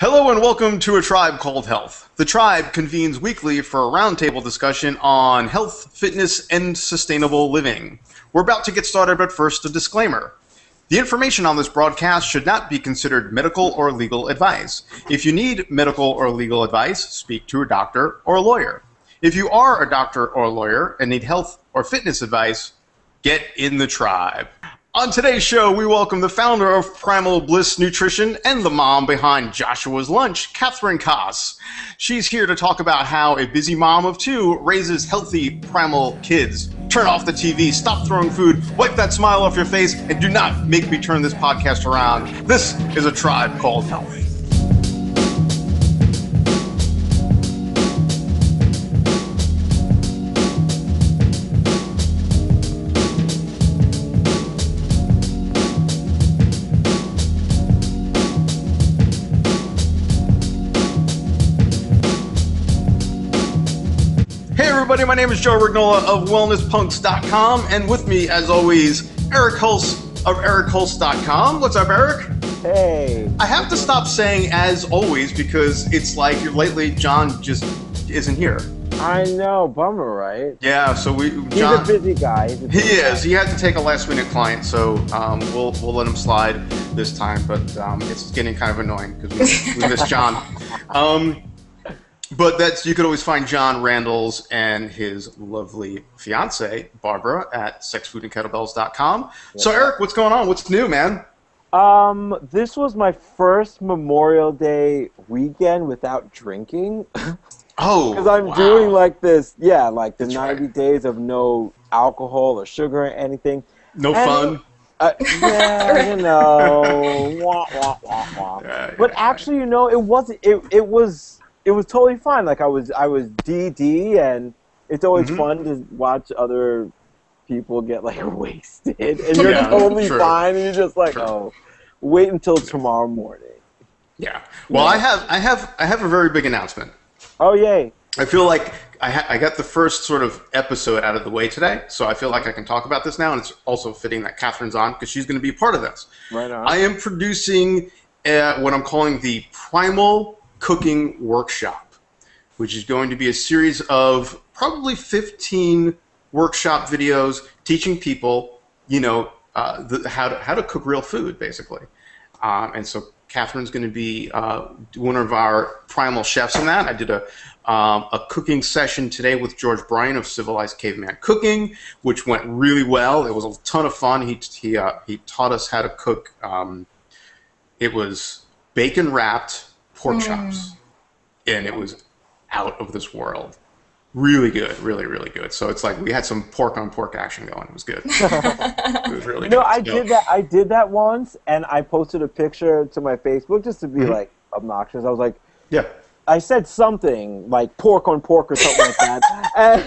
Hello and welcome to A Tribe Called Health. The Tribe convenes weekly for a roundtable discussion on health, fitness, and sustainable living. We're about to get started, but first, a disclaimer. The information on this broadcast should not be considered medical or legal advice. If you need medical or legal advice, speak to a doctor or a lawyer. If you are a doctor or a lawyer and need health or fitness advice, get in the tribe. On today's show, we welcome the founder of Primal Bliss Nutrition and the mom behind Joshua's Lunch, Kathryn Kos. She's here to talk about how a busy mom of two raises healthy primal kids. Turn off the TV, stop throwing food, wipe that smile off your face, and do not make me turn this podcast around. This is a tribe called health. Everybody, my name is Joe Rignola of WellnessPunks.com, and with me, as always, Eric Hulse of EricHulse.com. What's up, Eric? Hey. I have to stop saying as always because it's like lately Jon just isn't here. I know, bummer, right? Yeah, so we He's Jon a busy guy. He's a he busy is. guy. He had to take a last minute client, so um, we'll we'll let him slide this time. But um, it's getting kind of annoying because we, we miss Jon. Um, but that's you could always find Jon Randles and his lovely fiance Barbara at sexfoodandkettlebells.com. So Eric, what's going on? What's new, man? Um, this was my first Memorial Day weekend without drinking Oh, because I'm wow. doing like this, yeah, like the That's 90 right. days of no alcohol or sugar or anything. no and- fun. Uh, yeah, you know, wah, wah, wah, wah. Yeah, But yeah, actually, you know, it wasn't. It it was it was totally fine. Like I was I was DD, and it's always Mhm. fun to watch other people get like wasted, and you're Yeah, totally true. fine, and you're just like, True. oh, wait until tomorrow morning. yeah. Well, I have I have I have a very big announcement. Oh yay! I feel like I, ha- I got the first sort of episode out of the way today, so I feel like I can talk about this now, and it's also fitting that Kathryn's on because she's going to be part of this. Right on. I am producing uh, what I'm calling the Primal Cooking Workshop, which is going to be a series of probably 15 workshop videos teaching people, you know, uh, the, how to how to cook real food, basically. Um, and so Kathryn's going to be uh, one of our primal chefs in that. I did a um, a cooking session today with George Bryant of Civilized Caveman Cooking, which went really well. It was a ton of fun. He he uh, he taught us how to cook. Um, it was bacon wrapped pork chops, and it was out of this world. Really good, really really good. So it's like we had some pork on pork action going. It was good. it was really You know, good. I So- did that. I did that once, and I posted a picture to my Facebook just to be Mhm. like obnoxious. I was like, Yeah. I said something like pork on pork or something like that,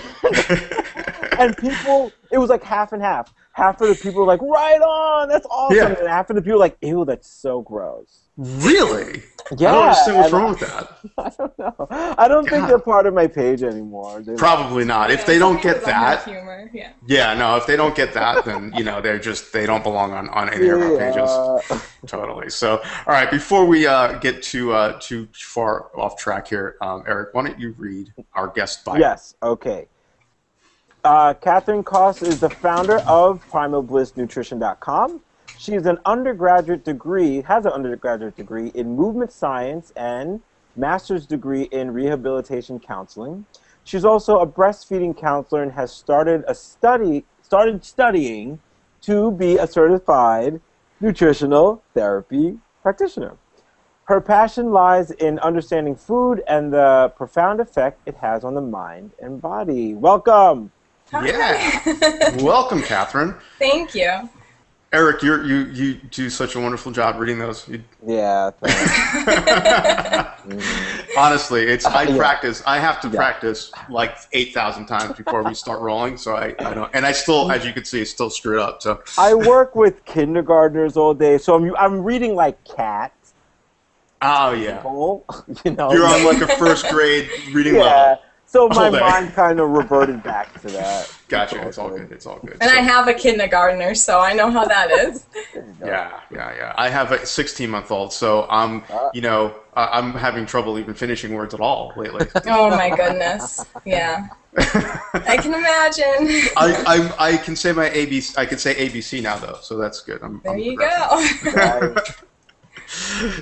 and, and people, it was like half and half. Half of the people were like, "Right on, that's awesome," Yeah. and half of the people were like, "Ew, that's so gross." Really? Yeah, I don't understand what's wrong with that. I don't know. I don't think they're part of my page anymore. They're- Probably not. If Yeah, they don't get people don't have that, humor. Yeah. yeah, no. If they don't get that, then you know they're just they don't belong on on any of our pages. Totally. So, all right. Before we uh, get too uh, too far off track here, um, Eric, why don't you read our guest bio? Yes. Okay. Uh, Kathryn Kos is the founder of PrimalBlissNutrition.com. She's an undergraduate degree, has an undergraduate degree in movement science and master's degree in rehabilitation counseling. She's also a breastfeeding counselor and has started a study, started studying to be a certified nutritional therapy practitioner. Her passion lies in understanding food and the profound effect it has on the mind and body. Welcome. Yeah. Welcome, Kathryn. Thank you. Eric, you you you do such a wonderful job reading those. You, Yeah. Thanks. Mm. honestly, it's I Yeah. practice. I have to Yeah. practice like eight thousand times before we start rolling. So I, I don't, and I still, as you can see, it's still screwed up. So I work with kindergartners all day, so I'm I'm reading like cat. oh yeah, people, You know. you're on like a first grade reading yeah. level. So my mind kind of reverted back to that. Gotcha. It's all good. It's all good. And So- I have a kindergartner, so I know how that is. Yeah, yeah, yeah. I have a 16 month old, so I'm, Ah. you know, I- I'm having trouble even finishing words at all lately. Oh my goodness. Yeah. I can imagine. I, I, I can say my ABC. I can say ABC now though, so that's good. I'm, There I'm you go.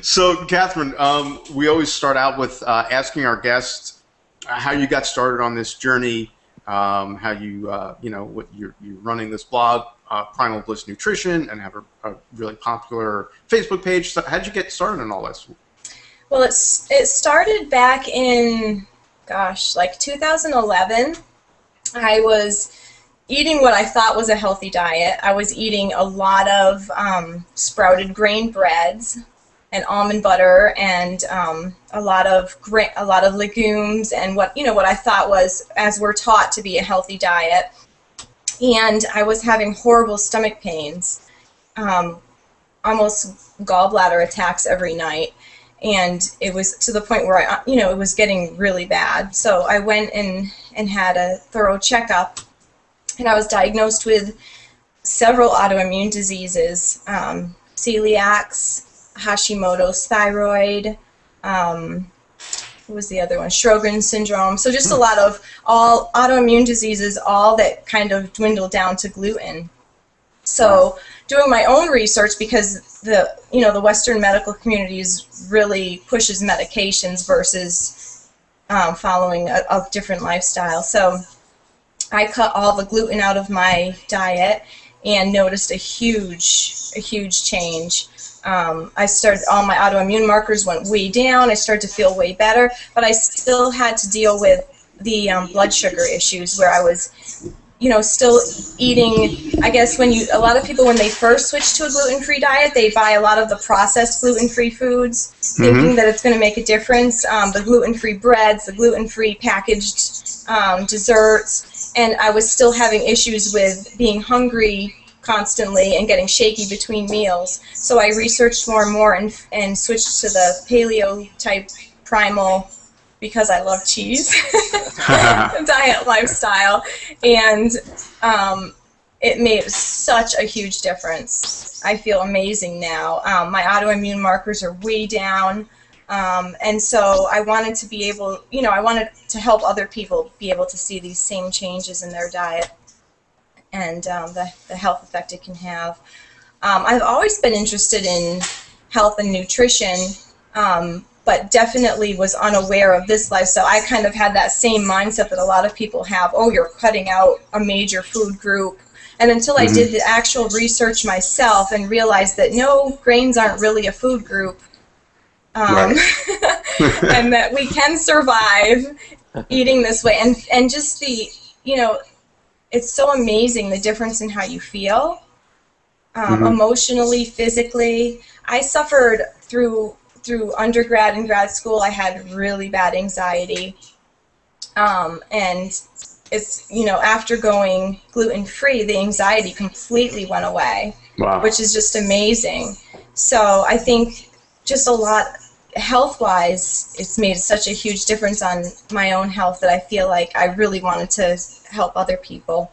So, Kathryn, um, we always start out with uh, asking our guests uh, how you got started on this journey, um, how you, uh, you know, what you're, you're running this blog, uh, Primal Bliss Nutrition, and have a, a really popular Facebook page. So, how'd you get started on all this? Well, it's it started back in, gosh, like 2011. I was eating what I thought was a healthy diet. I was eating a lot of um, sprouted grain breads and almond butter and um, a lot of gra- a lot of legumes and what you know what I thought was as we're taught to be a healthy diet. And I was having horrible stomach pains, um, almost gallbladder attacks every night and it was to the point where I, you know, it was getting really bad. So I went and and had a thorough checkup, and I was diagnosed with several autoimmune diseases: um, celiacs, Hashimoto's thyroid. Um, what was the other one? Sjogren's syndrome. So just a lot of all autoimmune diseases, all that kind of dwindled down to gluten. So doing my own research because the you know the Western medical community is really pushes medications versus um, following a, a different lifestyle. So I cut all the gluten out of my diet and noticed a huge a huge change. Um, I started all my autoimmune markers went way down. I started to feel way better, but I still had to deal with the um, blood sugar issues where I was you know, still eating. I guess when you, a lot of people, when they first switch to a gluten-free diet, they buy a lot of the processed gluten-free foods, thinking that it's going to make a difference. Um, the gluten-free breads, the gluten-free packaged um, desserts, and I was still having issues with being hungry constantly and getting shaky between meals. So I researched more and more and and switched to the paleo type primal because I love cheese diet lifestyle, and um, it made such a huge difference. I feel amazing now. Um, my autoimmune markers are way down, um, and so I wanted to be able, you know, I wanted to help other people be able to see these same changes in their diet and um, the, the health effect it can have. Um, I've always been interested in health and nutrition, um, but definitely was unaware of this lifestyle. I kind of had that same mindset that a lot of people have. Oh, you're cutting out a major food group. And until I did the actual research myself and realized that no, grains aren't really a food group, um, and that we can survive eating this way, and and just the you know, it's so amazing the difference in how you feel, um, emotionally, physically. I suffered through through undergrad and grad school. I had really bad anxiety, um, and it's you know after going gluten free, the anxiety completely went away Wow. which is just amazing. So I think just a lot health wise, it's made such a huge difference on my own health that I feel like I really wanted to help other people.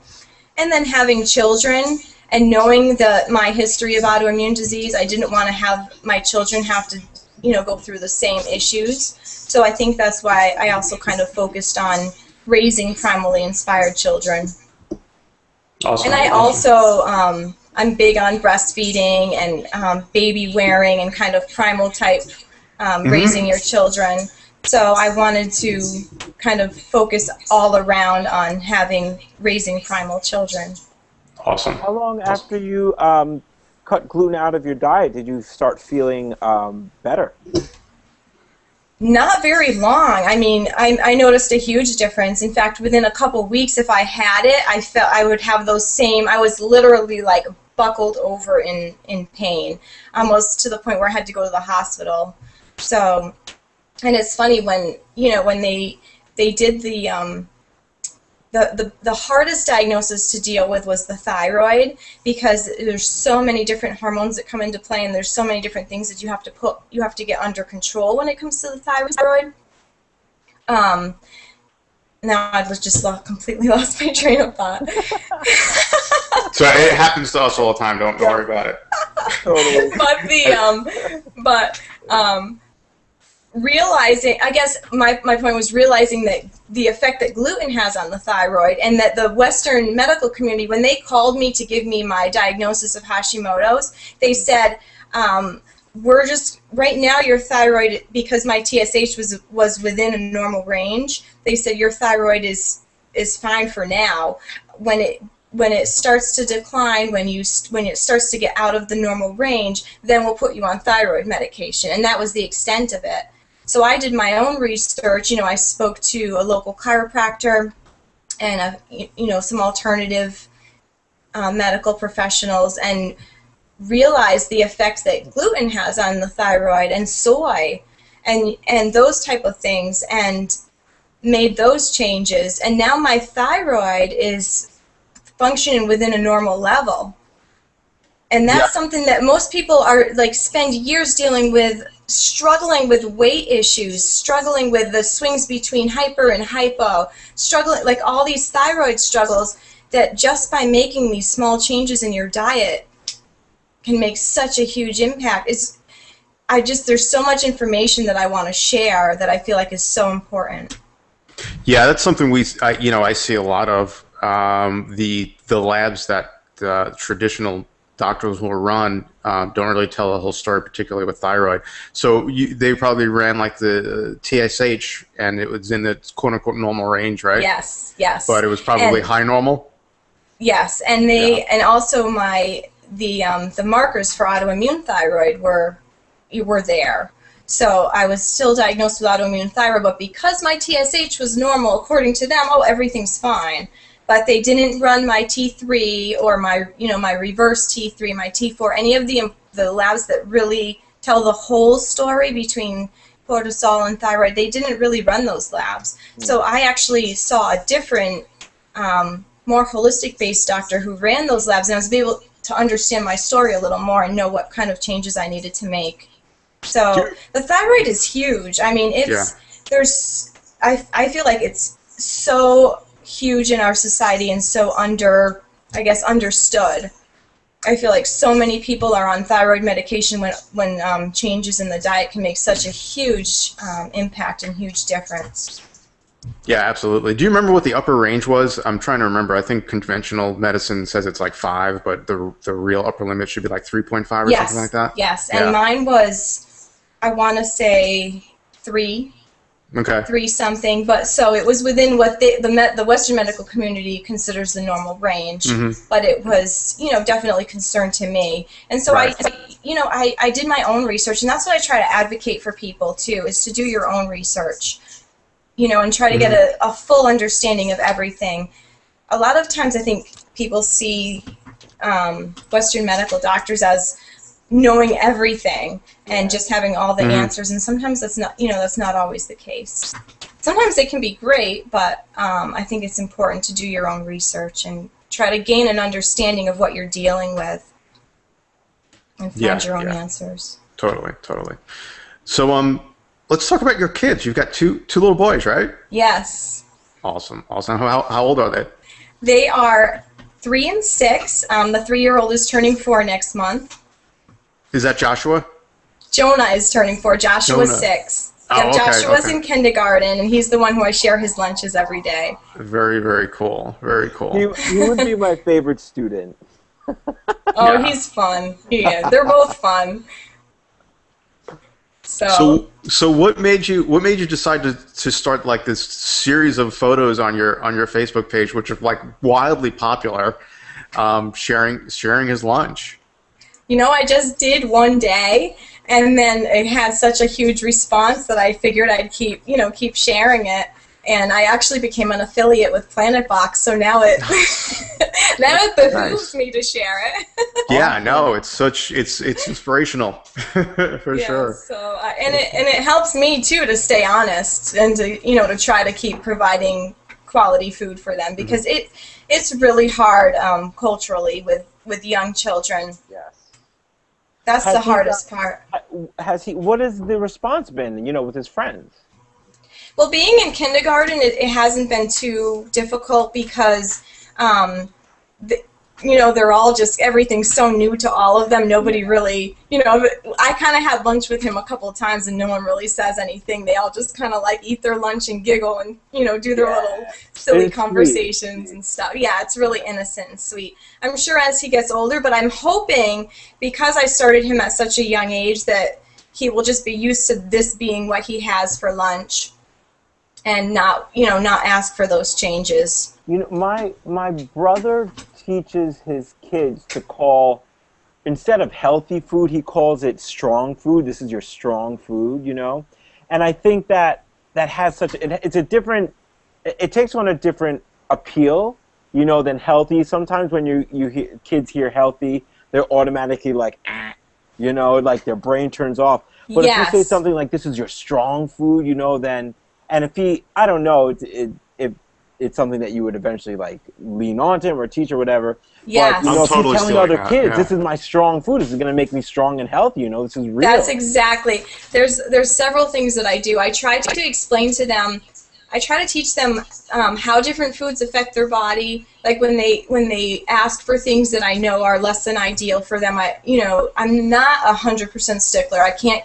And then having children and knowing the my history of autoimmune disease, I didn't want to have my children have to, you know, go through the same issues. So I think that's why I also kind of focused on raising primally inspired children. awesome. And I also, um, I'm big on breastfeeding and um, baby wearing and kind of primal type um, raising your children. So I wanted to kind of focus all around on having raising primal children. awesome. How long after you um, cut gluten out of your diet did you start feeling um, better? Not very long. I mean, I, I noticed a huge difference. In fact, within a couple weeks, if I had it, I felt I would have those same. I was literally like buckled over in in pain, almost to the point where I had to go to the hospital. So, and it's funny when you know when they they did the um, the, the, the hardest diagnosis to deal with was the thyroid because there's so many different hormones that come into play and there's so many different things that you have to put you have to get under control when it comes to the thyroid um, now I've just lost, completely lost my train of thought. So it happens to us all the time. Don't, don't worry about it. Totally. but the um, but um, realizing, I guess my my point was realizing that the effect that gluten has on the thyroid, and that the Western medical community, when they called me to give me my diagnosis of Hashimoto's, they said. Um, we're just right now your thyroid because my TSH was was within a normal range. They said your thyroid is is fine for now. When it when it starts to decline, when you when it starts to get out of the normal range, then we'll put you on thyroid medication, and that was the extent of it. So I did my own research. You know, I spoke to a local chiropractor and a, you know some alternative uh, medical professionals, and realized the effect that gluten has on the thyroid and soy, and and those type of things, and made those changes. And now my thyroid is functioning within a normal level. And that's Yeah. something that most people are like spend years dealing with struggling with weight issues, struggling with the swings between hyper and hypo, struggling like all these thyroid struggles that just by making these small changes in your diet can make such a huge impact. Is I just there's so much information that I want to share that I feel like is so important. Yeah, that's something we, I, you know, I see a lot of um, the the labs that uh, traditional doctors will run uh, don't really tell the whole story, particularly with thyroid. So you, they probably ran like the TSH, and it was in the quote unquote normal range, right? Yes, yes. But it was probably And- high normal. Yes, and they Yeah. and also my the um, the markers for autoimmune thyroid were you were there. So I was still diagnosed with autoimmune thyroid, but because my TSH was normal, according to them, oh everything's fine. But they didn't run my T3 or my you know my reverse T3, my T4, any of the the labs that really tell the whole story between cortisol and thyroid. They didn't really run those labs. So I actually saw a different um, more holistic based doctor who ran those labs and I was able to understand my story a little more and know what kind of changes I needed to make. So Do- the thyroid is huge. I mean, it's Yeah. there's I I feel like it's so huge in our society and so under I guess understood. I feel like so many people are on thyroid medication when when um, changes in the diet can make such a huge um, impact and huge difference. Yeah, absolutely. Do you remember what the upper range was? I'm trying to remember. I think conventional medicine says it's like five, but the the real upper limit should be like 3.5 or yes, something like that. Yes, and Yeah. mine was, I want to say three, Okay. three something, but so it was within what the the, med, the Western medical community considers the normal range, Mhm. but it was you know definitely concern to me, and so Right. I, you know, I I did my own research, and that's what I try to advocate for people too, is to do your own research, you know, and try to get Mm-hmm. a, a full understanding of everything. A lot of times, I think people see um, Western medical doctors as knowing everything and just having all the Mhm. answers and sometimes that's not you know that's not always the case sometimes they can be great but um, i think it's important to do your own research and try to gain an understanding of what you're dealing with and find Yeah, your own yeah. answers Totally, totally. So, um, let's talk about your kids. You've got two two little boys, right? yes Awesome, awesome. How, how old are they? they are three and six um, the three-year-old is turning four next month Is that Joshua? jonah is turning four joshua's Jonah. six Oh, Yep, okay, joshua's okay. in kindergarten and he's the one who i share his lunches every day Very, very cool. Very cool. He, he would be my favorite student. Oh, Yeah. he's fun. Yeah, they're both fun. So, So, so what made you what made you decide to, to start like this series of photos on your on your Facebook page, which are like wildly popular, um, sharing sharing his lunch? You know, I just did one day, and then it had such a huge response that I figured I'd keep, you know, keep sharing it. And I actually became an affiliate with Planet Box, so now it now it behooves Nice. me to share it. Yeah, no, it's such it's it's inspirational for Yeah, sure. So uh, and it and it helps me too to stay honest and to you know to try to keep providing quality food for them because it it's really hard um, culturally with with young children. Yes. That's Has the he hardest part. Has he? What has the response been? You know, with his friends. Well, being in kindergarten, it, it hasn't been too difficult because, um, the, you know, they're all just everything's so new to all of them. Nobody really, you know, I kind of had lunch with him a couple of times, and no one really says anything. They all just kind of like eat their lunch and giggle and you know do their Yeah. little silly It's sweet. conversations and stuff. Yeah, it's really innocent and sweet. I'm sure as he gets older, but I'm hoping because I started him at such a young age that he will just be used to this being what he has for lunch and not, you know, not ask for those changes. You know, my my brother teaches his kids to call instead of healthy food, he calls it strong food. This is your strong food, you know, and I think that that has such it, it's a different. It, takes on a different appeal, you know, than healthy. Sometimes when you you hear, kids hear healthy, they're automatically like, ah, you know, like their brain turns off. But if you say something like this is your strong food, you know, then and if he, I don't know, it, it, it's something that you would eventually like lean on to him or teach or whatever. Yes. But you I'm know, if totally you're telling other like that, kids, yeah. this is my strong food. This is gonna make me strong and healthy. You know, this is real. That's exactly. There's there's several things that I do. I try to explain to them. I try to teach them um, how different foods affect their body. Like when they when they ask for things that I know are less than ideal for them. I you know I'm not a hundred percent stickler. I can't.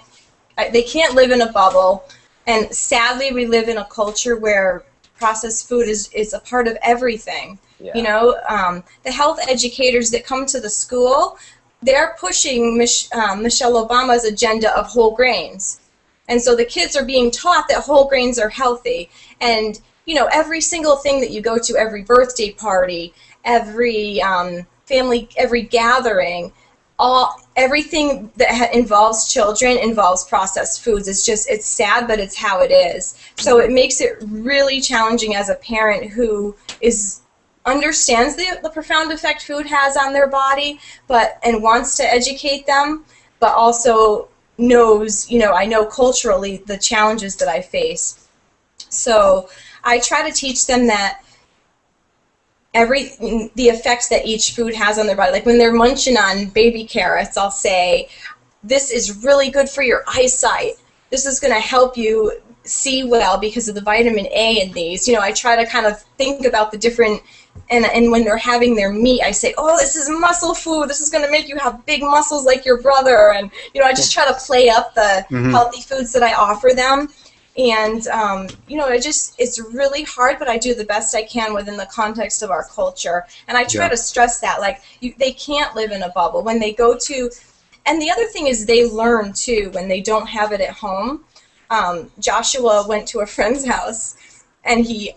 I, they can't live in a bubble. And sadly, we live in a culture where processed food is is a part of everything. Yeah. You know, um, the health educators that come to the school, they're pushing Mich- um, Michelle Obama's agenda of whole grains. And so the kids are being taught that whole grains are healthy. And, you know, every single thing that you go to, every birthday party, every um, family, every gathering, all everything that ha- involves children involves processed foods. It's just it's sad, but it's how it is. So it makes it really challenging as a parent who is understands the, the profound effect food has on their body, but and wants to educate them, but also knows, you know, I know culturally the challenges that I face. So I try to teach them that every the effects that each food has on their body. Like when they're munching on baby carrots, I'll say, "This is really good for your eyesight. This is going to help you see well because of the vitamin A in these." You know, I try to kind of think about the different. And, and when they're having their meat, I say, "Oh, this is muscle food. This is going to make you have big muscles like your brother." And you know, I just mm. try to play up the mm-hmm. healthy foods that I offer them and um, you know it just it's really hard but i do the best i can within the context of our culture and i try Yeah. to stress that like you, they can't live in a bubble when they go to and the other thing is they learn too when they don't have it at home um, joshua went to a friend's house and he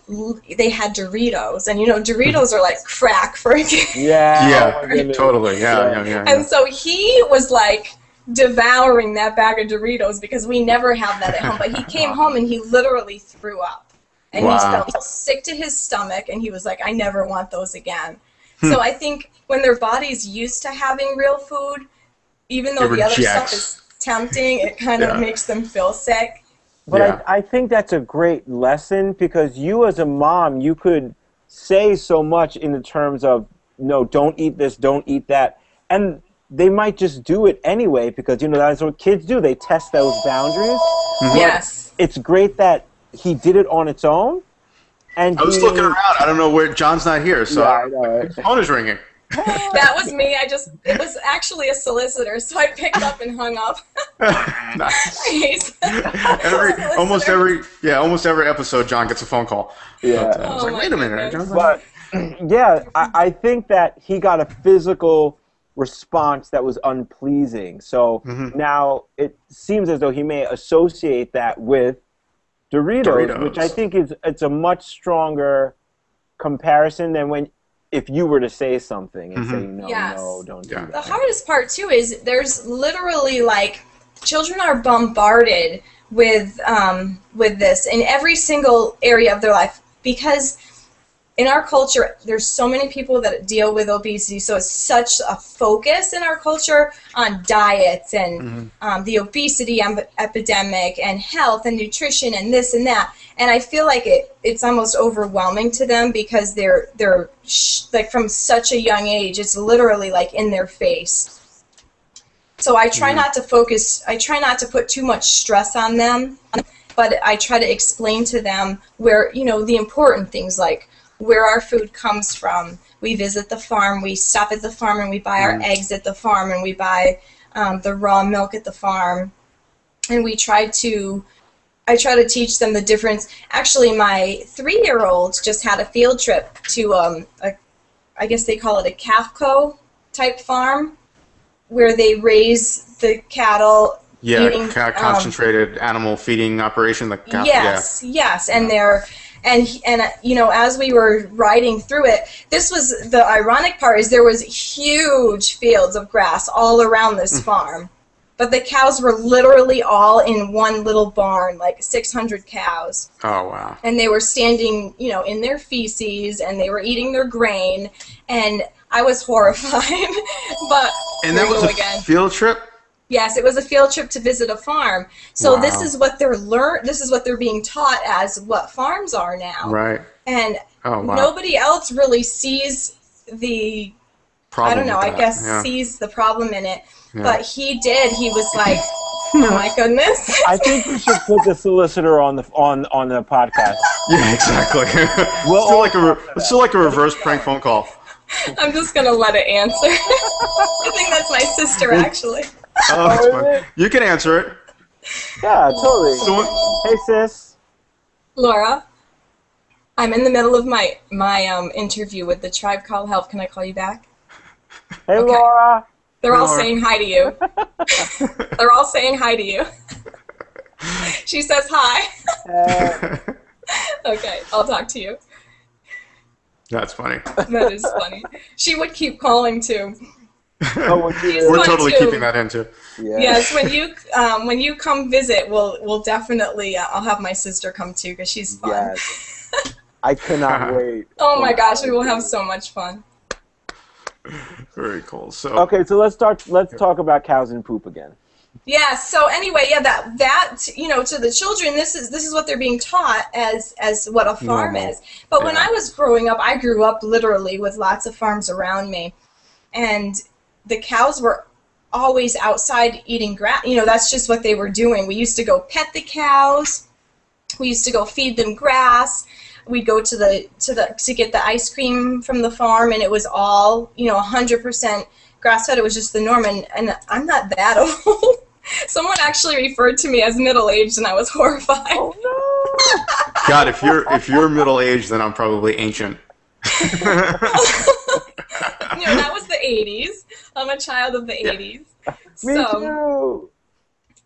they had doritos and you know doritos are like crack for a kid yeah. Yeah, my goodness. totally. Yeah, Yeah. yeah, yeah. yeah. and so he was like devouring that bag of Doritos because we never have that at home. But he came home and he literally threw up. And Wow. he felt sick to his stomach and he was like, I never want those again. Hmm. So I think when their body's used to having real food, even though the other stuff is tempting, it kind of makes them feel sick. But Yeah. I, I think that's a great lesson because you, as a mom, you could say so much in the terms of, no, don't eat this, don't eat that. And they might just do it anyway because, you know, that's what kids do. They test those boundaries. Yes. It's great that he did it on its own. And I was he- looking around. I don't know where Jon's not here, so Yeah, I know, right? his phone is ringing. That was me. I just, it was actually a solicitor, so I picked up and hung up. Nice. every almost every yeah almost every episode Jon gets a phone call. Yeah. But, uh, I was Oh like, wait a minute. Jon's But yeah, I, I think that he got a physical response that was unpleasing. So Mm-hmm. now it seems as though he may associate that with Doritos, Doritos. which I think is it's a much stronger comparison than when if you were to say something and say no, Yes. no, don't Yeah. do The hardest part too is there's literally like children are bombarded with um, with this in every single area of their life because in our culture there's so many people that deal with obesity so it's such a focus in our culture on diets and um, the obesity epidemic and health and nutrition and this and that. And i feel like it it's almost overwhelming to them because they're they're sh- like from such a young age it's literally like in their face. So i try not to focus i try not to put too much stress on them but I try to explain to them where, you know, the important things like where our food comes from. We visit the farm, we stop at the farm and we buy our eggs at the farm and we buy um, the raw milk at the farm. And we try to I try to teach them the difference. Actually, my three-year-old just had a field trip to um, a, I guess they call it a CAFO type farm, where they raise the cattle. Yeah, eating, um, concentrated animal feeding operation. The ca- yes, yes, and they're and and you know as we were riding through it, this was the ironic part is there was huge fields of grass all around Mm. this farm, but the cows were literally all in one little barn, like 600 cows Oh wow. and they were standing, you know, in their feces and they were eating their grain, and I was horrified. but And that was a again. field trip. Yes, it was a field trip to visit a farm. So this is what they're learn. This is what they're being taught as what farms are now. Right. And Oh wow. nobody else really sees the. Problem I don't know. I guess Yeah. sees the problem in it. Yeah. But he did. He was like, "Oh my goodness." I think we should put the solicitor on the on on the podcast. Yeah, exactly. We'll still like a re- it's still like a reverse prank phone call. I'm just gonna let it answer. I think that's my sister, actually. Oh, that's is You can answer it. Yeah, totally. So Hey, sis. Laura, I'm in the middle of my my um, interview with the tribe called Health. Can I call you back? Hey, Okay. Laura. They're all Laura. saying hi to you. They're all saying hi to you. she says hi. Uh, okay, I'll talk to you. That's funny. That is funny. She would keep calling too. Oh, when you- He's We're totally too. keeping that in too. yeah. Yes, when you um, when you come visit, we'll we'll definitely. Uh, I'll have my sister come too because she's fun. Yes. I cannot wait. Oh my gosh, we will have so much fun. Very cool. So Okay, so let's start. Let's talk about cows and poop again. Yeah. So anyway, yeah, that that you know to the children, this is this is what they're being taught as as what a farm Normal. is. But when I was growing up, I grew up literally with lots of farms around me, and the cows were always outside eating grass. You know, that's just what they were doing. We used to go pet the cows. We used to go feed them grass. We'd go to the to the to get the ice cream from the farm, and it was all you know, hundred percent grass fed. It was just the norm, and, and I'm not that old. Someone actually referred to me as middle aged, and I was horrified. Oh no! God, if you're if you're middle aged, then I'm probably ancient. you know, that was the 80s. I'm a child of the 80s. Me so, too.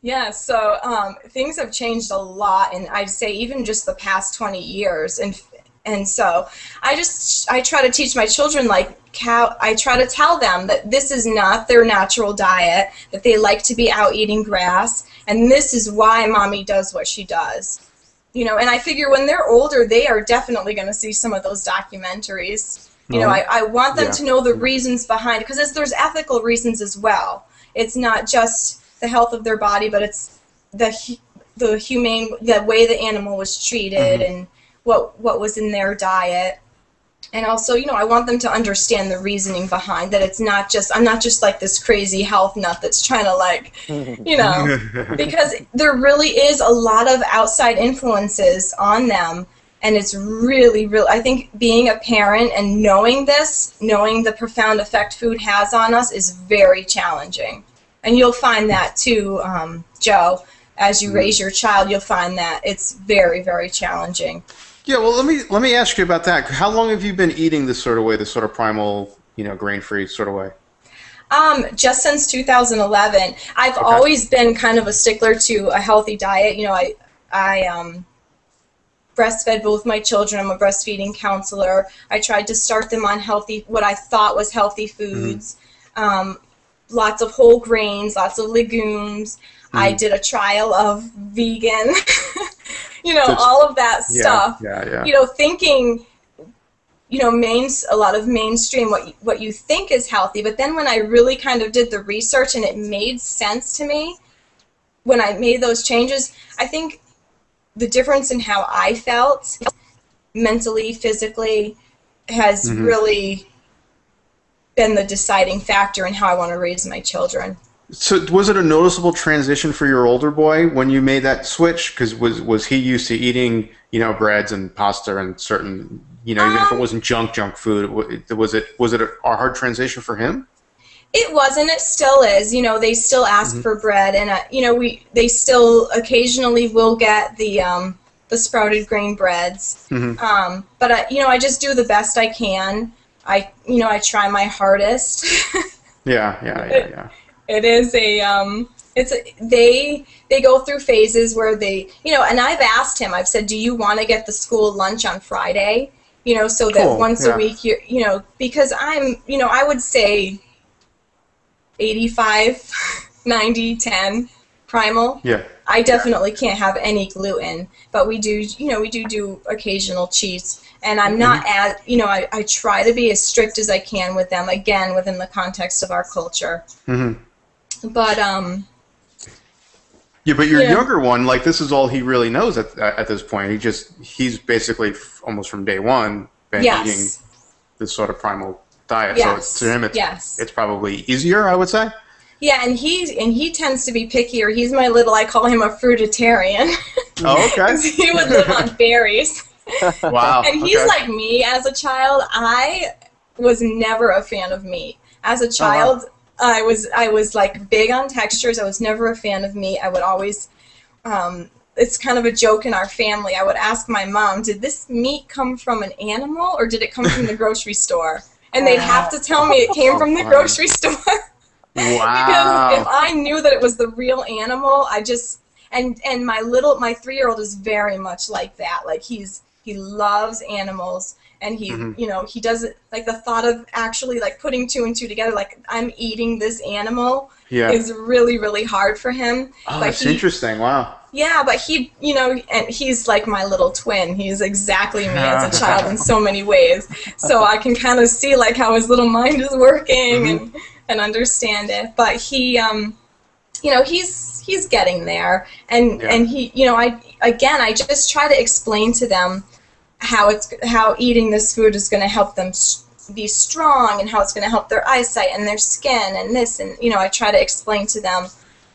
Yeah, so um, things have changed a lot, and I'd say even just the past 20 years. And and so I just I try to teach my children like cow. I try to tell them that this is not their natural diet. That they like to be out eating grass, and this is why mommy does what she does. You know, and I figure when they're older, they are definitely going to see some of those documentaries. You know, um, I, I want them Yeah. to know the reasons behind because there's ethical reasons as well. It's not just the health of their body, but it's the the humane the way the animal was treated mm-hmm. and what what was in their diet. And also, you know, I want them to understand the reasoning behind that. It's not just I'm not just like this crazy health nut that's trying to like, you know, because there really is a lot of outside influences on them and it's really really i think being a parent and knowing this knowing the profound effect food has on us is very challenging and you'll find that too um, joe as you raise your child you'll find that it's very very challenging Yeah, well, let me let me ask you about that. How long have you been eating this sort of way, this sort of primal, you know, grain-free sort of way? Um, just since 2011, I've always been kind of a stickler to a healthy diet. You know, I I um, breastfed both my children. I'm a breastfeeding counselor. I tried to start them on healthy, what I thought was healthy foods. Um, lots of whole grains, lots of legumes. I did a trial of vegan. you know, all of that stuff Yeah, yeah, you know, thinking, you know, mains a lot of mainstream what you, what you think is healthy, but then when I really kind of did the research and it made sense to me, when I made those changes, I think the difference in how I felt mentally, physically, has Mhm. really been the deciding factor in how I want to raise my children. So was it a noticeable transition for your older boy when you made that switch? Because was was he used to eating you know breads and pasta and certain you know even if it Um, wasn't junk junk food was it was it a hard transition for him? It wasn't. It still is. You know, they still ask Mm-hmm. for bread, and uh, you know, we they still occasionally will get the um, the sprouted grain breads. Mhm. Um, but I, you know, I just do the best I can. I, you know, I try my hardest. Yeah, yeah, yeah, yeah. it is a um, it's a, they they go through phases where they, you know, and I've asked him. I've said, do you want to get the school lunch on Friday? You know, so that Cool, once yeah. a week, you you know, because I'm, you know, I would say 85, 90, 10 primal. Yeah. I definitely can't have any gluten, but we do, you know, we do do occasional cheats. And I'm not Mm-hmm. as, you know, I, I try to be as strict as I can with them, again, within the context of our culture. Mm-hmm. But, um, Yeah, but your Yeah. younger one, like this is all he really knows at at this point. He just he's basically f- almost from day one been eating this sort of primal diet. Yes. So to him, it's yes. it's probably easier, I would say. Yeah, and he and he tends to be pickier. He's my little. I call him a fruitarian. Oh, okay. he would live on berries. Wow. And he's okay. like me as a child. I was never a fan of meat. As a child, I was I was like big on textures. I was never a fan of meat. I would always um, it's kind of a joke in our family. I would ask my mom, "Did this meat come from an animal or did it come from the grocery store?" And they'd have to tell me it came from the grocery store. Wow. because if. I knew that it was the real animal, I just and and my little my three year old is very much like that. Like he's he loves animals and he Mhm. you know he doesn't like the thought of actually like putting two and two together like I'm eating this animal Yeah. is really really hard for him. Oh, but that's he- interesting. Wow. Yeah, but he, you know, and he's like my little twin. He's exactly me as a child in so many ways. So I can kind of see like how his little mind is working and and understand it. But he, um, you know, he's he's getting there, and Yeah. and he, you know, I again, I just try to explain to them how it's how eating this food is going to help them be strong and how it's going to help their eyesight and their skin and this and you know I try to explain to them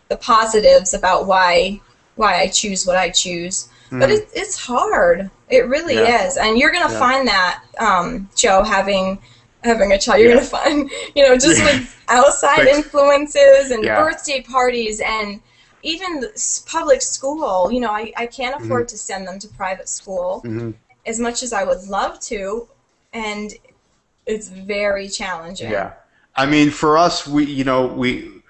the positives about why why I choose what I choose. But it, it's hard. It really Mm-hmm. Yeah. is, and you're gonna Yeah. find that um, Joe having having a child. You're Yeah. gonna find you know just with outside influences and birthday parties and even public school. You know, I, I can't Mm-hmm. afford to send them to private school hmm as much as I would love to, and it's very challenging. Yeah. I mean, for us, we you know we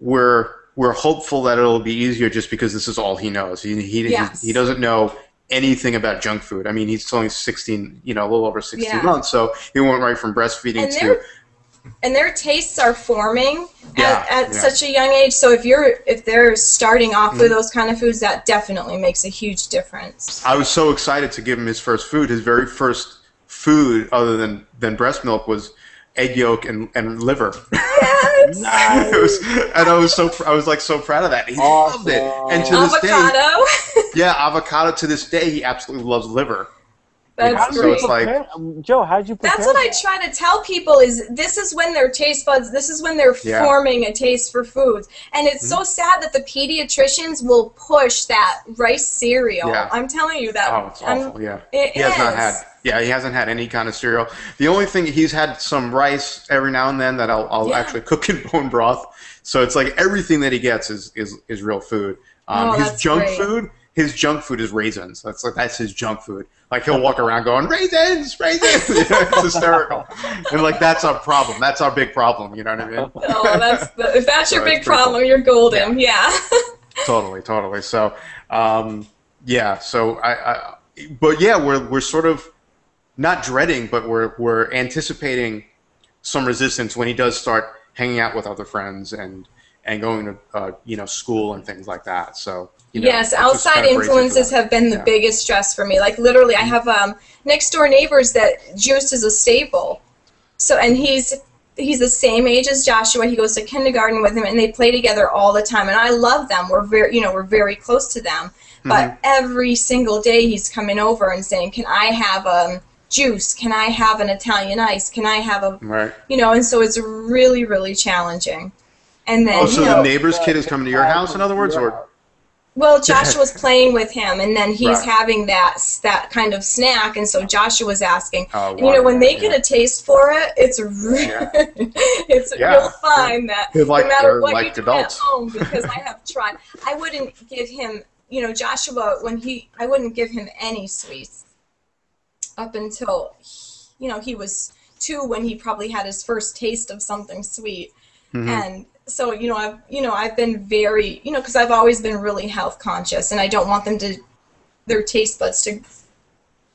we're we're hopeful that it'll be easier just because this is all he knows. He he Yes. he, doesn't know anything about junk food. I mean, he's only 16, you know, a little over 16 Yeah. months, so he went right from breastfeeding And to and their tastes are forming Yeah, at, at yeah. Mm-hmm. such a young age. So if you're if they're starting off with those kind of foods, that definitely makes a huge difference. I was so excited to give him his first food. His very first food, other than, than breast milk, was egg yolk and, and liver. Yes. It was- and I was so pr- I was like so proud of that. He loved it. And to this day, Avocado. yeah, avocado. To this day, he absolutely loves liver. That's How did So it's like- Joe, how did you prepare That's what I try to tell people is this is when their taste buds, this is when they're Yeah. forming a taste for foods. And it's so sad that the pediatricians will push that rice cereal. Yeah. I'm telling you that. Oh, it's I'm- awful. Yeah, it he has not had. Yeah, he hasn't had any kind of cereal. The only thing he's had some rice every now and then that I'll, I'll Yeah. actually cook in bone broth. So it's like everything that he gets is is, is real food. Um, Oh, his junk great. food, his junk food is raisins. That's like that's his junk food. Like he'll walk around going raisins, raisins. You know, it's hysterical, and like that's our problem. That's our big problem. You know what I mean? Oh, that's the, if that's your So it's big problem, cool. you're golden. Yeah. totally, totally. So, um, yeah. So I, I, but yeah, we're we're sort of not dreading, but we're we're anticipating some resistance when he does start hanging out with other friends and and going to uh, you know school and things like that. So you know, yes, outside kinda breaks into influences have been the Yeah. biggest stress for me. Like literally, I have um, next door neighbors that Juice is a staple. So and he's he's the same age as Joshua. He goes to kindergarten with him, and they play together all the time. And I love them. We're very you know we're very close to them. But Mm-hmm. every single day he's coming over and saying, "Can I have um, juice? Can I have an Italian ice? Can I have a right. you know?" And so it's really really challenging. And then Oh, so you the neighbor's kid is coming to your house, in other words, or Well, Joshua's playing with him, and then he's Right. having that that kind of snack, and so Joshua's asking. Oh, and, you know, when they yeah. get a taste for it, it's really, it's Yeah. you'll find that like- no matter what like you do adults. at home, because I have tried. I wouldn't give him, you know, Joshua when he, I wouldn't give him any sweets up until, you know, he was two when he probably had his first taste of something sweet Mm-hmm. and so you know i've you know i've been very you know because i've always been really health conscious and i don't want them to their taste buds to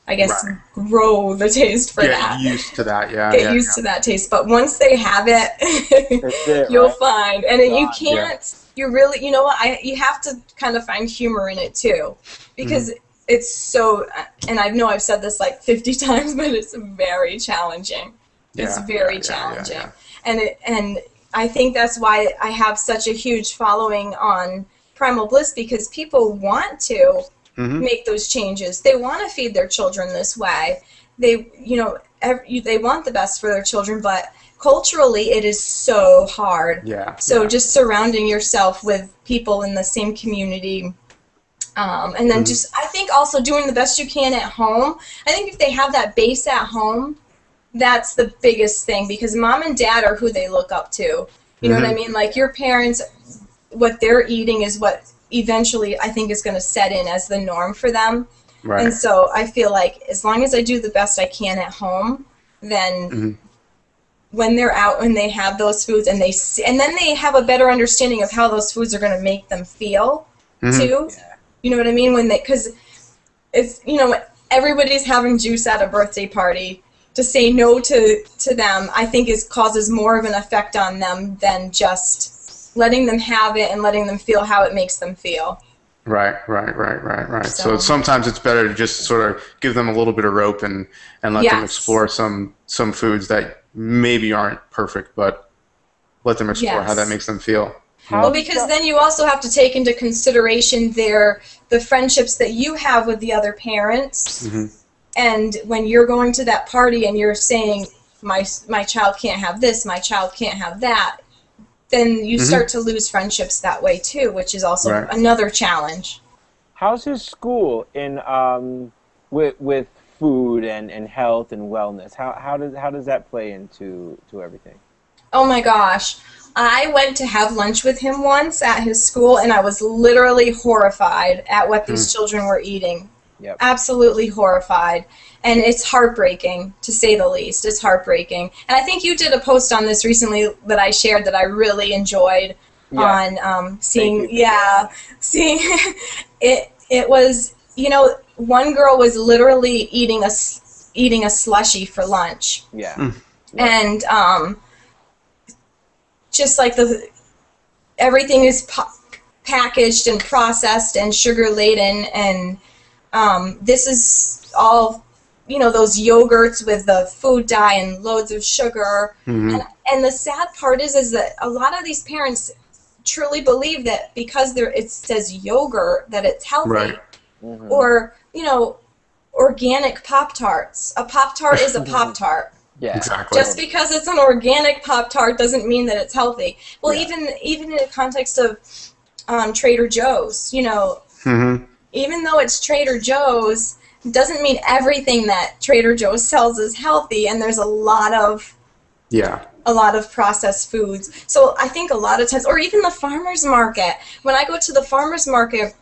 i guess Right. grow the taste for that. get used to that? Yeah, get yeah, used yeah. to that taste but once they have it it, you'll right? find and then you can't you really you know what i you have to kind of find humor in it too because Mm-hmm. it's so and i know i've said this like 50 times but it's very challenging it's Yeah, very yeah, yeah, yeah, challenging yeah. and it, and i think that's why i have such a huge following on primal bliss because people want to Mhm. make those changes they want to feed their children this way they you know ev you, they want the best for their children but culturally it is so hard Yeah. so yeah. just surrounding yourself with people in the same community. Um, and then Mhm. just, I think also doing the best you can at home. I think if they have that base at home, that's the biggest thing because mom and dad are who they look up to. You know what I Mhm. mean? Like your parents, what they're eating is what eventually I think is going to set in as the norm for them. right. And so I feel like as long as I do the best I can at home, then Mhm. when they're out and they have those foods and they see, and then they have a better understanding of how those foods are going to make them feel Mhm. too. You know what I mean? When they because it's you know everybody's having juice at a birthday party. To say no to to them, I think is causes more of an effect on them than just letting them have it and letting them feel how it makes them feel. Right, right, right, right, right. So, So- sometimes it's better to just sort of give them a little bit of rope and, and let them explore some some foods that maybe aren't perfect, but let them explore how that makes them feel. How Well, because then you also have to take into consideration their the friendships that you have with the other parents, Mhm. And when you're going to that party and you're saying my my child can't have this, my child can't have that, then you Mhm. start to lose friendships that way too, which is also Right. another challenge. How's his school in um, with with food and, and health and wellness? How how does how does that play into to everything? Oh my gosh. I went to have lunch with him once at his school and I was literally horrified at what these children were eating. Yep. Absolutely horrified. And it's heartbreaking, to say the least. It's heartbreaking. And I think you did a post on this recently that I shared that I really enjoyed Yeah. on um, seeing, yeah, seeing it. It was, you know, one girl was literally eating a s- eating a slushy for lunch Yeah. Mm. and um, just like the everything is pa- packaged and processed and sugar laden and um, this is all you know those yogurts with the food dye and loads of sugar Mhm. and, and the sad part is is that a lot of these parents truly believe that because there it says yogurt that it's healthy Right. Mhm. or you know organic pop tarts a pop tart is a pop tart yeah. Exactly. just because it's an organic pop tart doesn't mean that it's healthy well Yeah. even even in the context of um, trader joe's you know Mhm. Even though it's trader joe's doesn't mean everything that trader joe's sells is healthy and there's a lot of Yeah. a lot of processed foods. So I think a lot of times, or even the farmers market. When I go to the farmers market,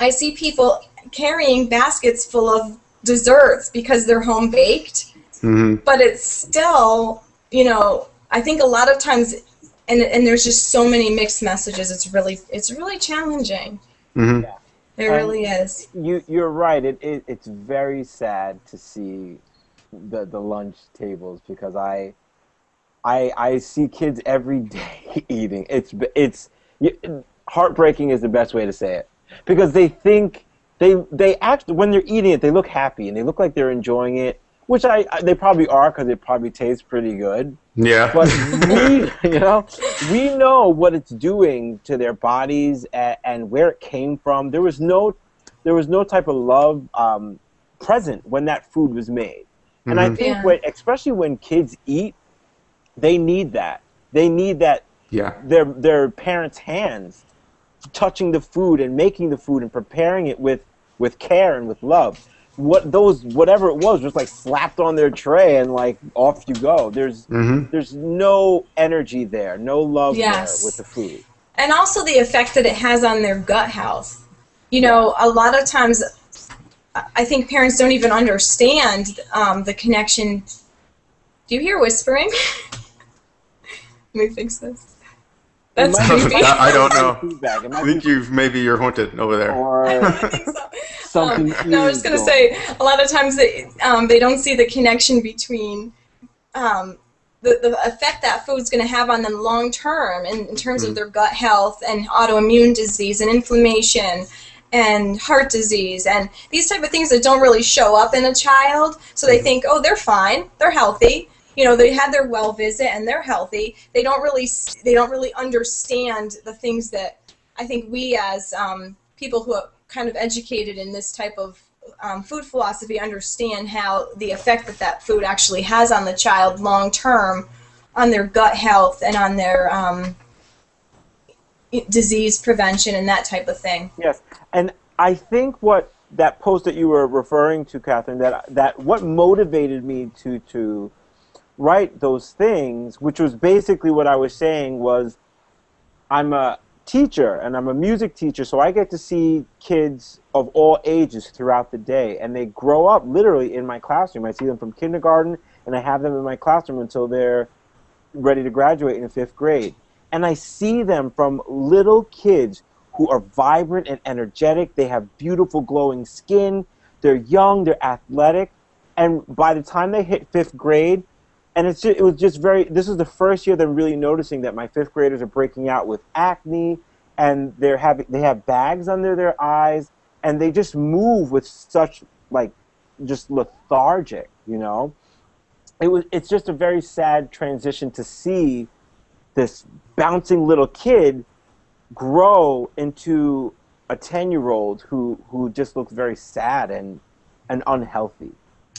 I see people carrying baskets full of desserts because they're home baked, hmm but it's still, you know, I think a lot of times, and and there's just so many mixed messages. It's really it's really challenging. hmm It Um, really is. You you're right. It, it it's very sad to see the the lunch tables because I I I see kids every day eating. It's it's heartbreaking is the best way to say it because they think they they act when they're eating it they look happy and they look like they're enjoying it, which I, I they probably are because it probably tastes pretty good. Yeah. But we, you know, we know what it's doing to their bodies and, and where it came from. There was no, there was no type of love um, present when that food was made. And I Mhm. think Yeah. when, especially when kids eat, they need that. They need that Yeah. their their parents' hands, touching the food and making the food and preparing it with with care and with love. What those whatever it was was like slapped on their tray and like off you go. There's Mm-hmm. there's no energy there, no love Yes. there with the food. and also the effect that it has on their gut health. You know, a lot of times, I I think parents don't even understand um, the connection. Do you hear whispering? Let me fix this. That's It might be- creepy. I don't know. I think you've maybe you're haunted over there. or I think something. Um, no, I was just gonna huge say a lot of times they um, they don't see the connection between um, the the effect that food's gonna have on them long term in, in terms Mhm. of their gut health and autoimmune disease and inflammation and heart disease and these type of things that don't really show up in a child. So they think, oh, they're fine, they're healthy. You know, they had their well visit and they're healthy. They don't really they don't really understand the things that I think we as um, people who are kind of educated in this type of um, food philosophy understand how the effect that that food actually has on the child long term, on their gut health and on their um, disease prevention and that type of thing. Yes, and I think what that post that you were referring to, Kathryn, that that what motivated me to to write those things, which was basically what I was saying was, I'm a teacher and I'm a music teacher, so I get to see kids of all ages throughout the day, and they grow up literally in my classroom. I see them from kindergarten, and I have them in my classroom until they're ready to graduate in fifth grade. And I see them from little kids who are vibrant and energetic. They have beautiful glowing skin. They're young, they're athletic. And by the time they hit fifth grade, and it's just, it was just very, this was the first year I'm really noticing that my fifth graders are breaking out with acne and they're having, they have bags under their eyes and they just move with such like just lethargic, you know? It was, it's just a very sad transition to see this bouncing little kid grow into a 10 year old who, who just looks very sad and, and unhealthy.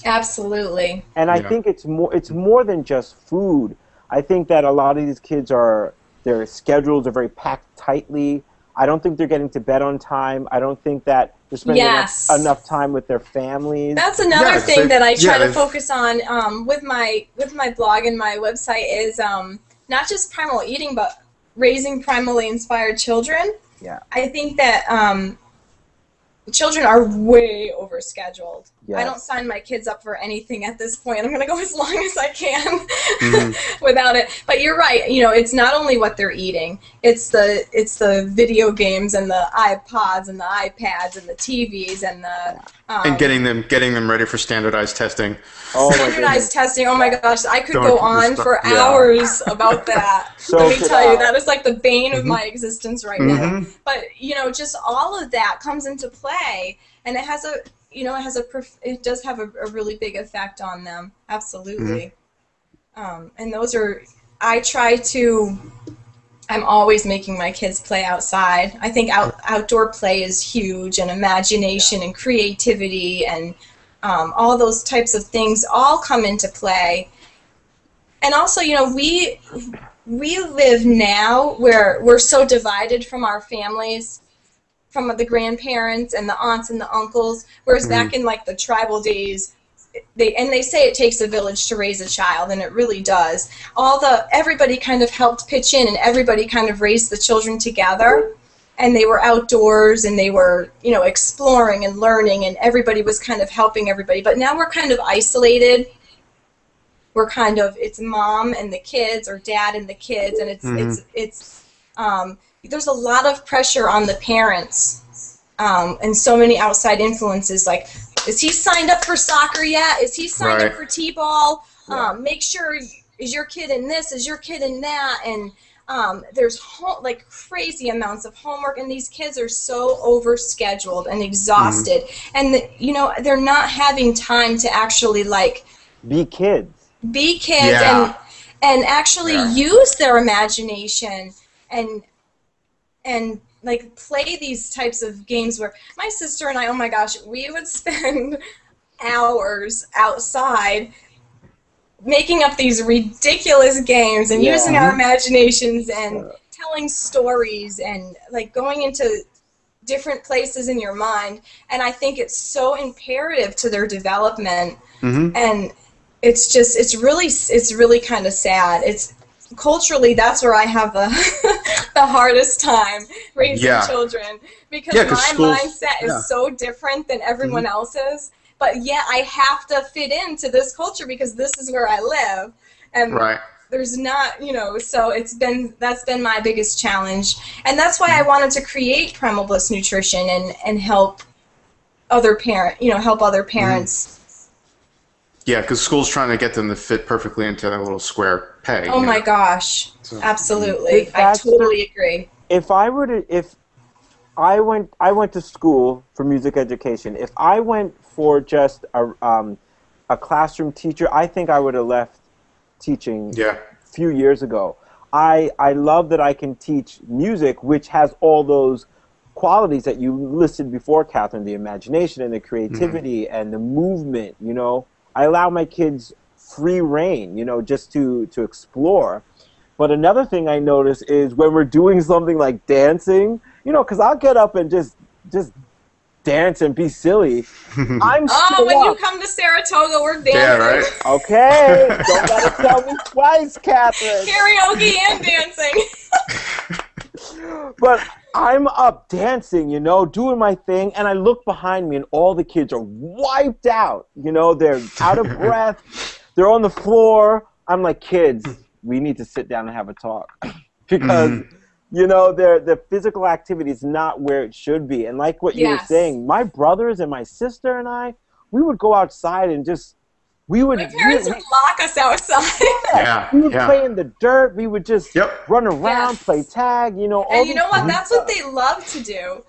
Absolutely. And I Yeah. think it's more it's more than just food. I think that a lot of these kids are their schedules are very packed tightly. I don't think they're getting to bed on time. I don't think that they're spending Yes. enough, enough time with their families. That's another Yes, thing that I try yeah, to focus on um, with my with my blog and my website is um, not just primal eating, but raising primally inspired children. Yeah. I think that um, children are way overscheduled. I Yes. don't sign my kids up for anything at this point. I'm going to go as long as I can Mhm. without it. But you're right. You know, it's not only what they're eating. It's the it's the video games and the iPods and the iPads and the TVs and the um, and getting them getting them ready for standardized testing. Oh my standardized testing. Oh my gosh, I could Don't go on stuck- for yeah. hours about that. So Let me could tell you, that is like the bane of Mhm. my existence right now. Mhm. But you know, just all of that comes into play, and it has a you know it has a it does have a, a really big effect on them. Absolutely. Um, and those are I try to. I'm always making my kids play outside. I think out, outdoor play is huge, and imagination and creativity and um, all those types of things all come into play. And also, you know, we we live now where we're so divided from our families, from the grandparents and the aunts and the uncles. Whereas back in like the tribal days, they and they say it takes a village to raise a child, and it really does. All the everybody kind of helped pitch in, and everybody kind of raised the children together. And they were outdoors, and they were, you know, exploring and learning, and everybody was kind of helping everybody. But now we're kind of isolated. We're kind of it's mom and the kids, or dad and the kids, and it's Mhm. it's it's um, there's a lot of pressure on the parents um, and so many outside influences like is he signed up for soccer yet is he signed Right. up for t-ball Yeah. um, make sure is your kid in this is your kid in that and um, there's like crazy amounts of homework and these kids are so overscheduled and exhausted and the, you know they're not having time to actually like Be kids. be kids Yeah. and and actually Yeah. use their imagination and and like play these types of games where my sister and I oh my gosh we would spend hours outside making up these ridiculous games and Yeah. using our imaginations and telling stories and like going into different places in your mind and i think it's so imperative to their development Mhm. and it's just it's really it's really kind of sad it's culturally that's where i have the the hardest time raising Yeah. children. Because Yeah, my schools- mindset is yeah. so different than everyone mm-hmm. else's. But yet i have to fit into this culture because this is where i live. And Right. there's not you know so it's been that's been my biggest challenge. And that's why i mm-hmm. wanted to create primal bliss nutrition and and help other parent you know help other mm-hmm. parents Yeah, because school's trying to get them to fit perfectly into that little square peg. oh my know? gosh So- absolutely i totally agree if I were to if I went I went to school for music education. If I went for just a um, a classroom teacher, I think I would have left teaching Yeah. a few years ago. I I love that I can teach music, which has all those qualities that you listed before, Kathryn, the imagination and the creativity and the movement. You know, I allow my kids free reign. You know, just to to explore. But another thing I notice is when we're doing something like dancing, you know, because I'll get up and just just dance and be silly. I'm oh still when you come to saratoga we're dancing Yeah, right? Okay, don't gotta tell me twice, Kathryn. karaoke and dancing But I'm up dancing, you know, doing my thing, and I look behind me, and all the kids are wiped out. You know, they're out of breath, they're on the floor. I'm like, kids, we need to sit down and have a talk because. Mm-hmm. You know, their the physical activity is not where it should be, and like what you were saying, my brothers and my sister and I, we would go outside and just, we would, my parents we, would lock us outside Yeah. we would yeah. play in the dirt. We would just Yep. run around, Yes. play tag. You know, all and you know what fun that's what they love to do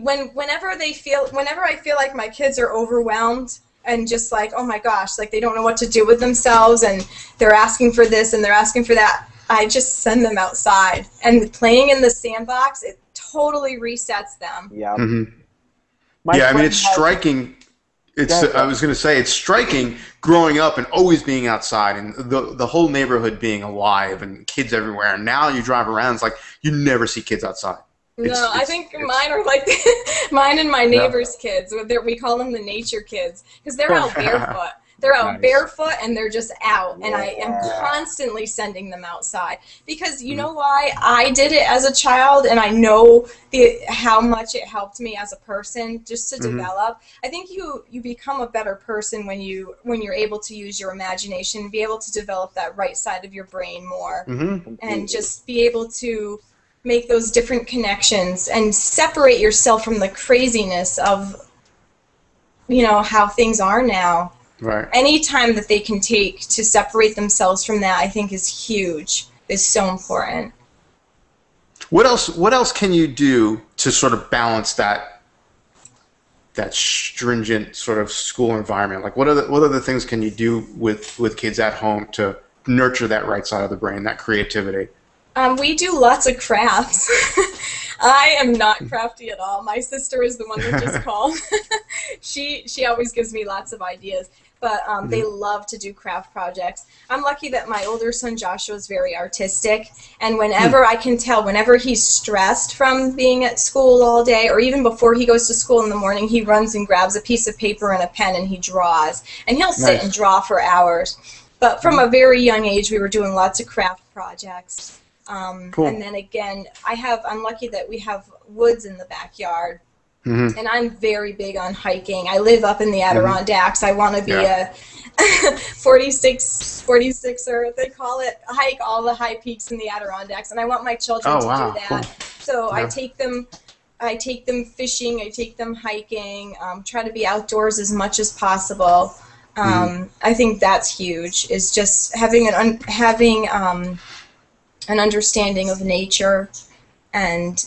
when whenever they feel whenever i feel like my kids are overwhelmed and just like oh my gosh like they don't know what to do with themselves and they're asking for this and they're asking for that i just send them outside and playing in the sandbox it totally resets them Yeah. Mm-hmm. My yeah, I mean, it's has- striking. It's. Go uh, I was going to say it's striking growing up and always being outside and the the whole neighborhood being alive and kids everywhere. And now you drive around, it's like you never see kids outside. It's- no, I think mine are like mine and my neighbors' kids. We call them the nature kids because they're out barefoot. They're out Nice. barefoot and they're just out, and I am constantly sending them outside because you know why I did it as a child, and I know the how much it helped me as a person just to Mhm. develop. I think you you become a better person when you when you're able to use your imagination, be able to develop that right side of your brain more Mhm. and just be able to make those different connections and separate yourself from the craziness of you know how things are now Right. any time that they can take to separate themselves from that i think is huge is so important What else? What else can you do to sort of balance that that stringent sort of school environment? Like, what are the what other things can you do with with kids at home to nurture that right side of the brain, that creativity? Um, we do lots of crafts. I am not crafty at all. My sister is the one that just called. she she always gives me lots of ideas, but um, they love to do craft projects. I'm lucky that my older son Joshua is very artistic, and whenever I can tell, whenever he's stressed from being at school all day, or even before he goes to school in the morning, he runs and grabs a piece of paper and a pen and he draws, and he'll sit Nice. and draw for hours. But from a very young age, we were doing lots of craft projects. Um, Cool. And then again, I have. I'm lucky that we have woods in the backyard, Mhm. and I'm very big on hiking. I live up in the Adirondacks. I want to be Yeah. a 46 46er. They call it hike all the high peaks in the Adirondacks, and I want my children Oh, to wow, do that. cool. So I take them. I take them fishing. I take them hiking. Um, try to be outdoors as much as possible. Um, Mm-hmm. I think that's huge. Is just having an un- having um, an understanding of nature and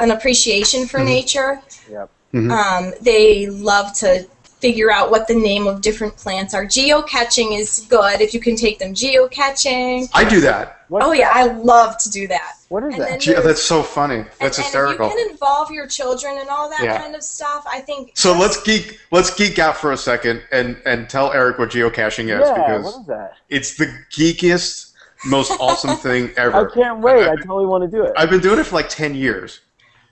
an appreciation for Mhm. nature. Yep. Mhm. Um, they love to figure out what the name of different plants are. Geocaching is good if you can take them geocaching. I do that. What- Oh yeah, I love to do that. What is And that? then Gee, that's so funny. That's and, hysterical. And if you can involve your children and all that Yeah. kind of stuff, I think. So let's geek let's geek out for a second and and tell Eric what geocaching is yeah, because what is that? it's the geekiest, most awesome thing ever. I can't wait. I totally want to do it. I've been doing it for like ten years.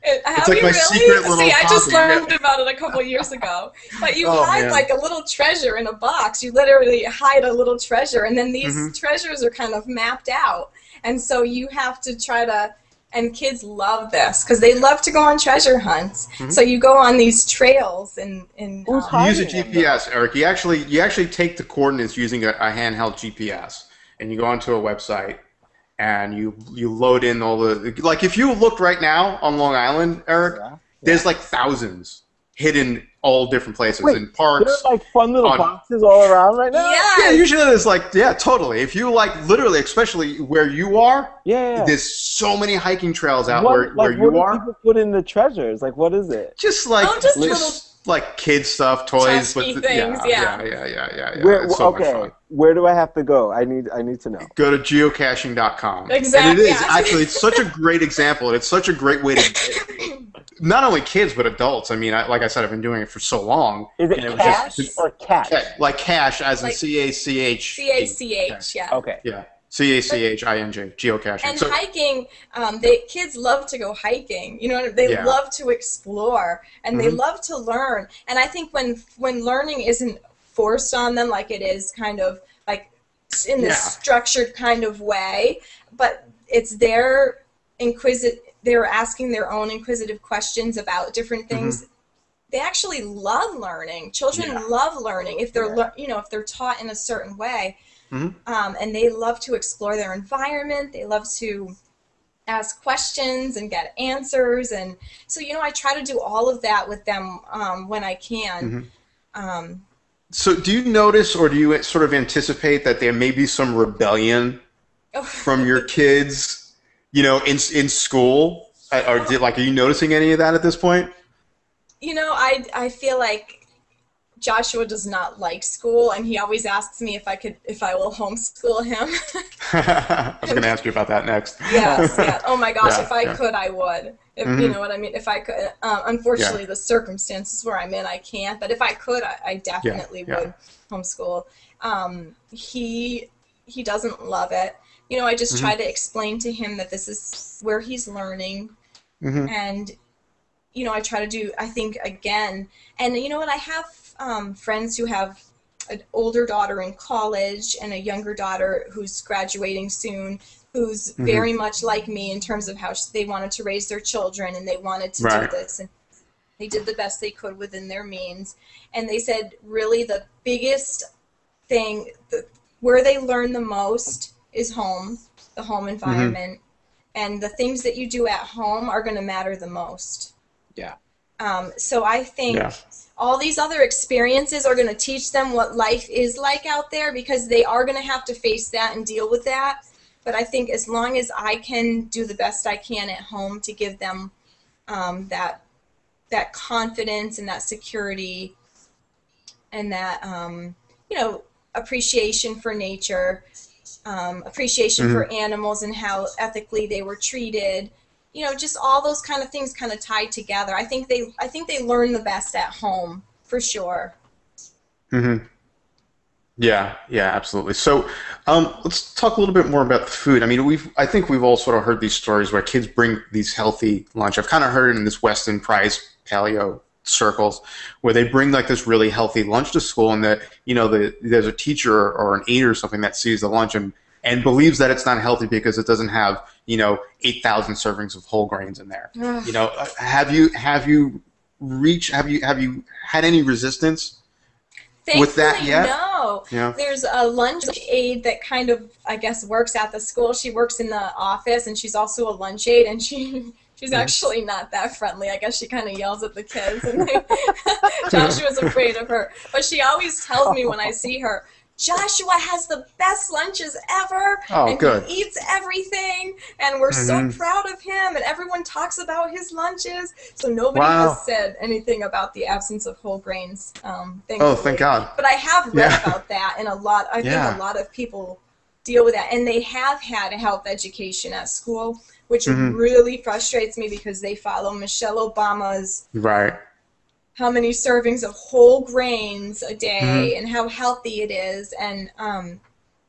It- have like you my really? secret little See, I just hobby, learned about it a couple years ago. But you Oh, hide man. like a little treasure in a box. You literally hide a little treasure, and then these Mhm. treasures are kind of mapped out. And so you have to try to. And kids love this because they love to go on treasure hunts. Mhm. So you go on these trails and and um, You use a GPS, Eric. You actually you actually take the coordinates using a, a handheld GPS, and you go onto a website, and you you load in all the like. If you looked right now on Long Island, Eric, Yeah. there's like thousands hidden all different places Wait, in parks. There's like fun little on- boxes all around right now. yeah, Yeah, usually there's like yeah, totally. If you like literally, especially where you are, yeah. yeah. there's so many hiking trails out What- where, like, where what you do are. people put in the treasures? Like, what is it? Just like Oh, just just, like kid stuff, toys, Chesky but things, yeah, yeah. yeah, yeah, yeah, yeah. yeah. Where? It's so okay, much fun. where do I have to go? I need. I need to know. Go to geocaching.com. Exactly, And it is yeah. actually it's such a great example, and it's such a great way to not only kids but adults. I mean, I, like I said, I've been doing it for so long. Is it and was cash just- or cash? Like cash, as in C A C H. C A C H, yeah. Okay. Yeah, C A C H I N G. Geocaching. And So hiking, um, they kids love to go hiking. You know, they Yeah. love to explore and they Mhm. love to learn. And I think when when learning isn't forced on them like it is kind of like in this Yeah. structured kind of way, but it's their inquisit they're asking their own inquisitive questions about different things. They actually love learning. Children Yeah. love learning if they're Yeah. you know if they're taught in a certain way Mhm. um, and they love to explore their environment. They love to ask questions and get answers, and so you know I try to do all of that with them um, when I can. Um, So, do you notice or do you sort of anticipate that there may be some rebellion from your kids, you know, in in school? Uh, Or did, like, are you noticing any of that at this point? you know, I I feel like Joshua does not like school, and he always asks me if I could if I will homeschool him. I was going to ask you about that next. yes, yeah. Oh my gosh, Yeah, if I yeah. could, I would. If you Mhm. know what I mean. If I could, um, unfortunately, the circumstances where I'm in, I can't. But if I could, I, I definitely would homeschool. Um, he he doesn't love it. You know, I just Mhm. try to explain to him that this is where he's learning, hmm and you know, I try to do. I think again, and you know what? I have um, friends who have an older daughter in college and a younger daughter who's graduating soon who's Mhm. very much like me in terms of how they wanted to raise their children and they wanted to Right. do this and they did the best they could within their means and they said really the biggest thing the, where they learn the most is home the home Mm-hmm. environment and the things that you do at home are going to matter the most Yeah. um, so i think Yeah. all these other experiences are going to teach them what life is like out there because they are going to have to face that and deal with that. But I think as long as I can do the best I can at home to give them um, that that confidence and that security and that um, you know appreciation for nature, um, appreciation for animals and how ethically they were treated, you know, just all those kind of things kind of tied together. I think they I think they learn the best at home for sure. hmm Yeah, yeah, absolutely. So, um, let's talk a little bit more about the food. I mean, we've I think we've all sort of heard these stories where kids bring these healthy lunch. I've kind of heard it in this Weston Price paleo circles where they bring like this really healthy lunch to school, and that you know the, there's a teacher or an aide or something that sees the lunch and and believes that it's not healthy because it doesn't have you know eight thousand servings of whole grains in there. You know, uh, have you have you reached have you have you had any resistance? With that yet? no. Yeah. There's a lunch aide that kind of, I guess, works at the school. She works in the office, and she's also a lunch aide, and she she's Mm-hmm. actually not that friendly. I guess she kind of yells at the kids, and they, Joshua's afraid of her. But she always tells me when I see her, Joshua has the best lunches ever, Oh, and good. he eats everything, and we're Mhm. so proud of him, and everyone talks about his lunches. So nobody Wow. has said anything about the absence of whole grains. Um, Oh, thank God. But I have read Yeah. about that, and a lot. I Yeah. think a lot of people deal with that. And they have had a health education at school, which Mhm. really frustrates me because they follow Michelle Obama's Right. How many servings of whole grains a day Mm-hmm. and how healthy it is. And um,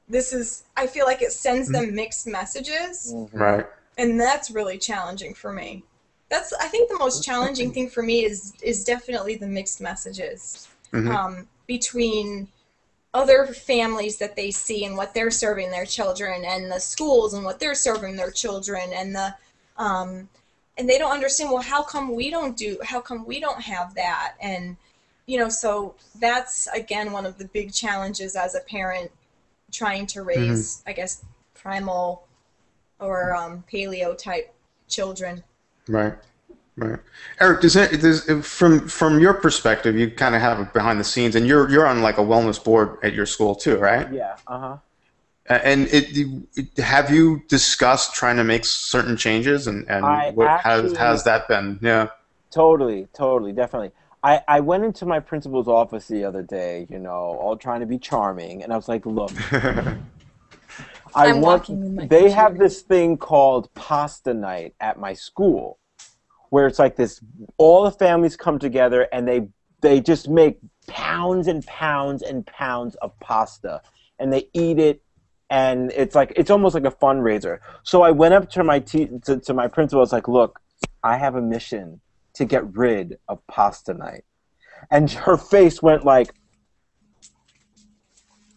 this is, I feel like it sends them mixed messages, Right. and that's really challenging for me. That's, I think, the most challenging thing for me is is definitely the mixed messages Mhm. um, between other families that they see and what they're serving their children and the schools and what they're serving their children and the um, and they don't understand well how come we don't do how come we don't have that and you know so that's again one of the big challenges as a parent trying to raise i guess primal or um, paleo type children Right. Right. Eric, does it does from from your perspective, you kind of have a behind the scenes, and you're you're on like a wellness board at your school too, right? Yeah. Uh huh. A- And it, it have you discussed trying to make certain changes, and and what actually- has has that been? Yeah. Totally, totally, definitely. I, I went into my principal's office the other day, you know, all trying to be charming, and I was like, look, I I'm want. walking with my They have this thing called pasta night at my school, where it's like this. All the families come together and they they just make pounds and pounds and pounds of pasta, and they eat it, and it's like it's almost like a fundraiser. So I went up to my te- to, to my principal. I was like, look, I have a mission to get rid of pasta night, and her face went like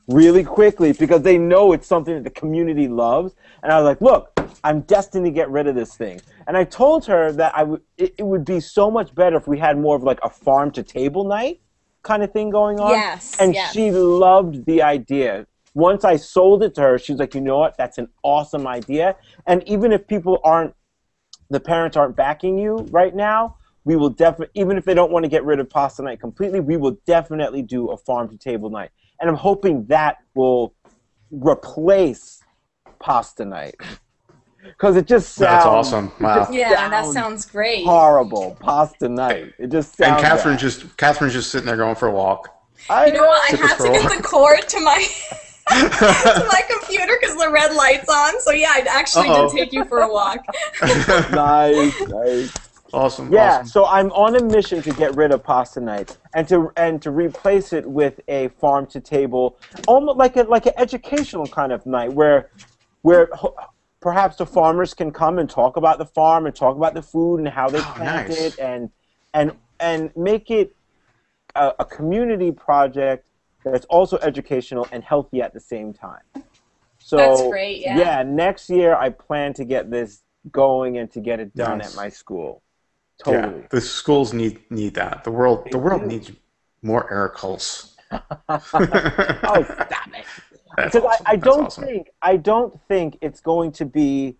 really quickly because they know it's something that the community loves. And I was like, look, I'm destined to get rid of this thing. And I told her that I would it, it would be so much better if we had more of like a farm to table night kind of thing going on. Yes, And yes. she loved the idea. Once I sold it to her, she's like, you know what? That's an awesome idea. And even if people aren't the parents aren't backing you right now, we will definitely, even if they don't want to get rid of pasta night completely, we will definitely do a farm to table night. And I'm hoping that will replace pasta night. Because it just sounds That's awesome. Wow. yeah that sounds sounds great horrible. Pasta night. It just And sounds. Kathryn's bad. just Kathryn's just sitting there going for a walk. I You know what? I Took us had for to get the cord to my to my computer because the red light's on. So yeah, I actually Uh-oh. did take you for a walk. nice, nice. awesome. Yeah, Awesome. so I'm on a mission to get rid of pasta nights and to and to replace it with a farm to table, almost like a like an educational kind of night where where perhaps the farmers can come and talk about the farm and talk about the food and how they Oh, plant nice. it and and and make it a, a community project that's also educational and healthy at the same time. So That's great, yeah. yeah next year I plan to get this going and to get it done Nice. at my school. Yeah, Totally. the schools need need that. The world the world do. needs more Eric Hulse. oh, stop it. That's Because awesome. I, I don't awesome. think I don't think it's going to be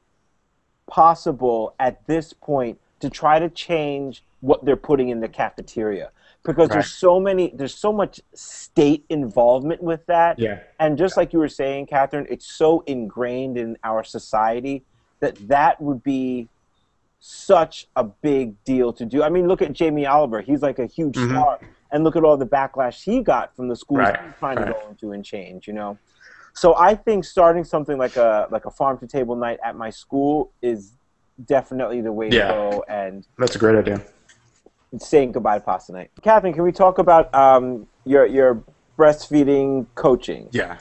possible at this point to try to change what they're putting in the cafeteria because Right. there's so many there's so much state involvement with that Yeah. and just like you were saying kathryn it's so ingrained in our society that that would be such a big deal to do i mean look at jamie oliver he's like a huge Mhm. star and look at all the backlash he got from the schools Right, he's trying to go into and change you know so i think starting something like a like a farm to table night at my school is definitely the way Yeah. to go and That's a great idea. Saying goodbye to pasta night kathryn can we talk about um, your your breastfeeding coaching Yeah.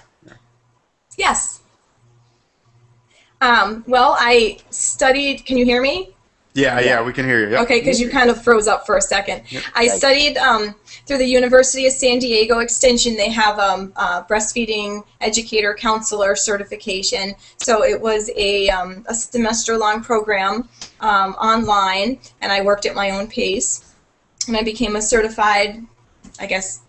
Yes. Um, well, I studied. Can you hear me? Yeah, yeah, we can hear you. Yep. Okay, because you kind of froze up for a second. I Thank studied um, through the University of San Diego Extension. They have um, a breastfeeding educator counselor certification. So it was a, um, a semester long program um, online, and I worked at my own pace. And I became a certified, I guess,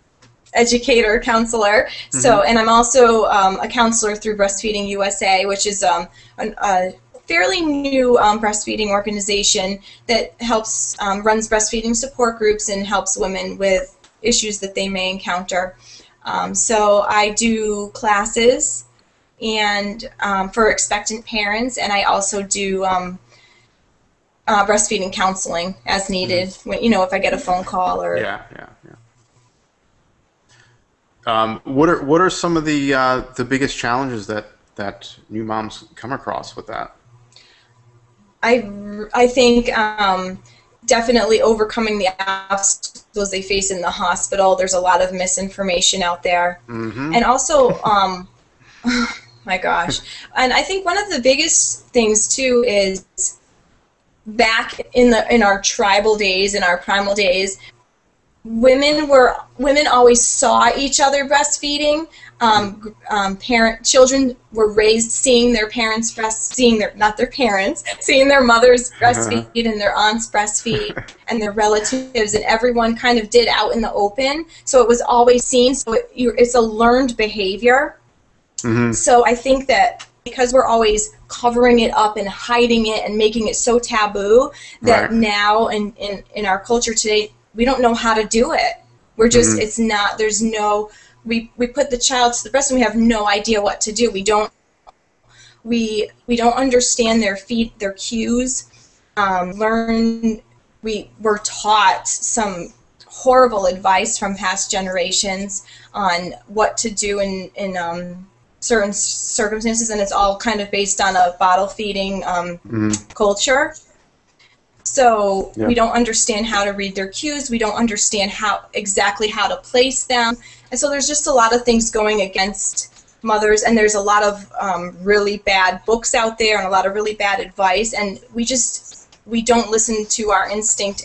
educator counselor. So, and I'm also um, a counselor through Breastfeeding USA, which is um, an, a fairly new um, breastfeeding organization that helps um, runs breastfeeding support groups and helps women with issues that they may encounter. Um, so I do classes and um, for expectant parents, and I also do um, uh, breastfeeding counseling as needed. When you know, if I get a phone call or Yeah, yeah, yeah. Um, what are what are some of the uh, the biggest challenges that that new moms come across with that? I, I think um, definitely overcoming the obstacles they face in the hospital. There's a lot of misinformation out there. Mm-hmm. And also, um, my gosh. And I think one of the biggest things too is back in the in our tribal days, in our primal days, women were women always saw each other breastfeeding. Um, um, parent children were raised seeing their parents breast seeing their not their parents seeing their mothers breastfeed and their aunts breastfeed and their relatives and everyone kind of did out in the open so it was always seen so it, you, it's a learned behavior Mm-hmm. so I think that because we're always covering it up and hiding it and making it so taboo that Right. now in, in, in our culture today we don't know how to do it. We're just Mhm. it's not there's no we, we put the child to the breast and we have no idea what to do. We don't we we don't understand their feed their cues. Um, learn we were taught some horrible advice from past generations on what to do in in um, certain circumstances, and it's all kind of based on a bottle feeding um, Mhm. culture. So Yeah. we don't understand how to read their cues. We don't understand how exactly how to place them, and so there's just a lot of things going against mothers, and there's a lot of um, really bad books out there and a lot of really bad advice, and we just we don't listen to our instinct.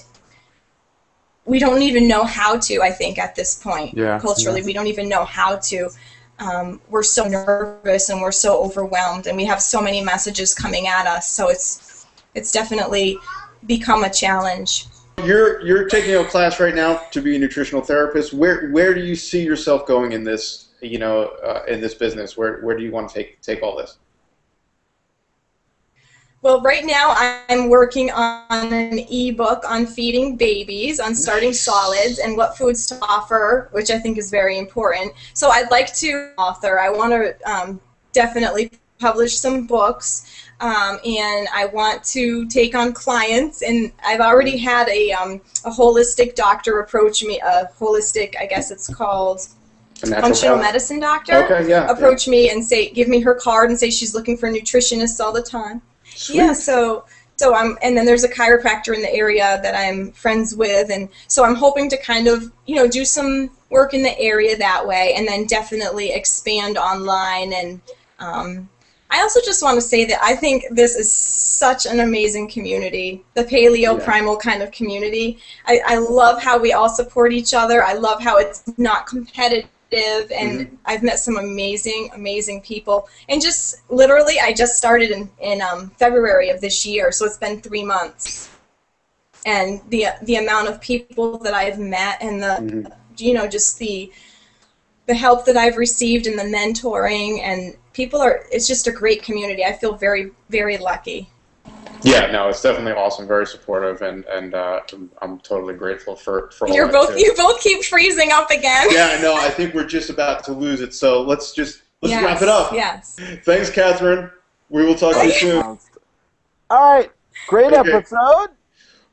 We don't even know how to. I think at this point, Yeah. culturally, we don't even know how to. Um, we're so nervous and we're so overwhelmed, and we have so many messages coming at us. So it's it's definitely become a challenge. You're you're taking a class right now to be a nutritional therapist. Where where do you see yourself going in this? You know, uh, in this business, where where do you want to take take all this? Well, right now I'm working on an ebook on feeding babies, on starting solids, and what foods to offer, which I think is very important. So I'd like to author. I want to um, definitely publish some books, um, and I want to take on clients. And I've already had a um, a holistic doctor approach me. A holistic, I guess it's called A functional health? medicine doctor. Okay, yeah. Approach me and say, give me her card and say she's looking for nutritionists all the time. Sweet. Yeah, so so I'm and then there's a chiropractor in the area that I'm friends with and so I'm hoping to kind of, you know, do some work in the area that way and then definitely expand online and um, I also just want to say that I think this is such an amazing community, the paleo Yeah. primal kind of community. I, I love how we all support each other. I love how it's not competitive and I've met some amazing, amazing people. And just literally, I just started in, in um, February of this year, so it's been three months. And the the amount of people that I've met and the Mhm. you know just the the help that I've received and the mentoring and people are it's just a great community. I feel very very lucky. Yeah, no, it's definitely awesome, very supportive, and and uh, I'm, I'm totally grateful for for all You're that, both too. you both keep freezing up again. Yeah, I know. I think we're just about to lose it, so let's just let's Yes, wrap it up. Yes. Thanks, Kathryn. We will talk to you soon. All right, great Okay. episode.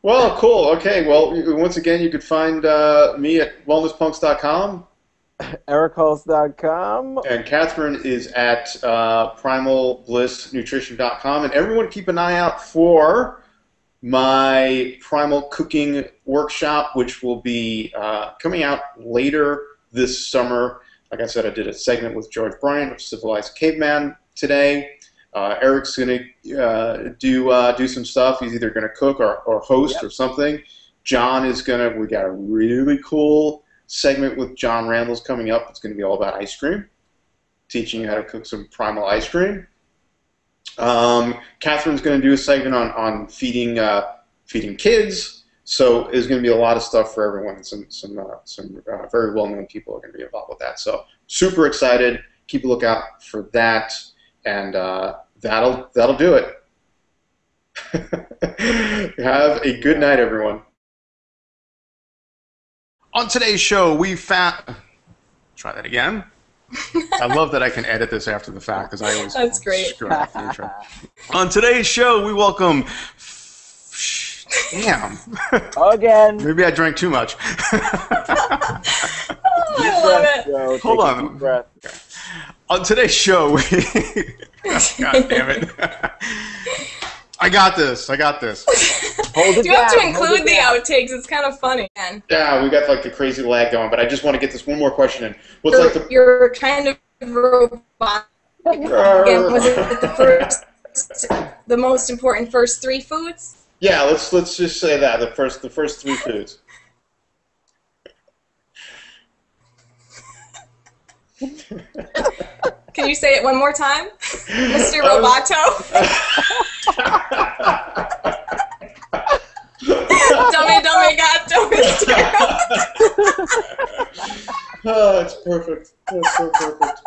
Well, cool. Okay. Well, once again, you could find uh, me at wellnesspunks.com, EricHulse.com. and Kathryn is at uh, primalblissnutrition.com. And everyone, keep an eye out for my primal cooking workshop, which will be uh, coming out later this summer. Like I said, I did a segment with George Bryant of Civilized Caveman today. Uh, Eric's going to uh, do uh, do some stuff. He's either going to cook or, or host Yep. or something. Jon is going to. We got a really cool segment with Jon Randles coming up. It's going to be all about ice cream, teaching you how to cook some primal ice cream. Um, Kathryn's going to do a segment on on feeding uh, feeding kids. So there's going to be a lot of stuff for everyone. Some some uh, some uh, very well known people are going to be involved with that. So super excited. Keep a lookout for that, and uh, that'll that'll do it. Have a good night, everyone. On today's show, we found. Try that again. I love that I can edit this after the fact because I always That's great. screw up the intro. On today's show, we welcome. Damn. Again. Maybe I drank too much. Oh, I love it. Joe. Hold Take a on. deep breath. On today's show, we God damn it. I got this. I got this. Hold it you have to include the down. outtakes. It's kind of funny. Man. Yeah, we got like the crazy lag going, but I just want to get this one more question in. What's like You're, the you're kind of robotic. Was it the first, the most important first three foods? Yeah, let's let's just say that the first the first three foods. Can you say it one more time, Mr. Roboto? dummy, dummy, got dummy. oh, it's perfect. That's so perfect.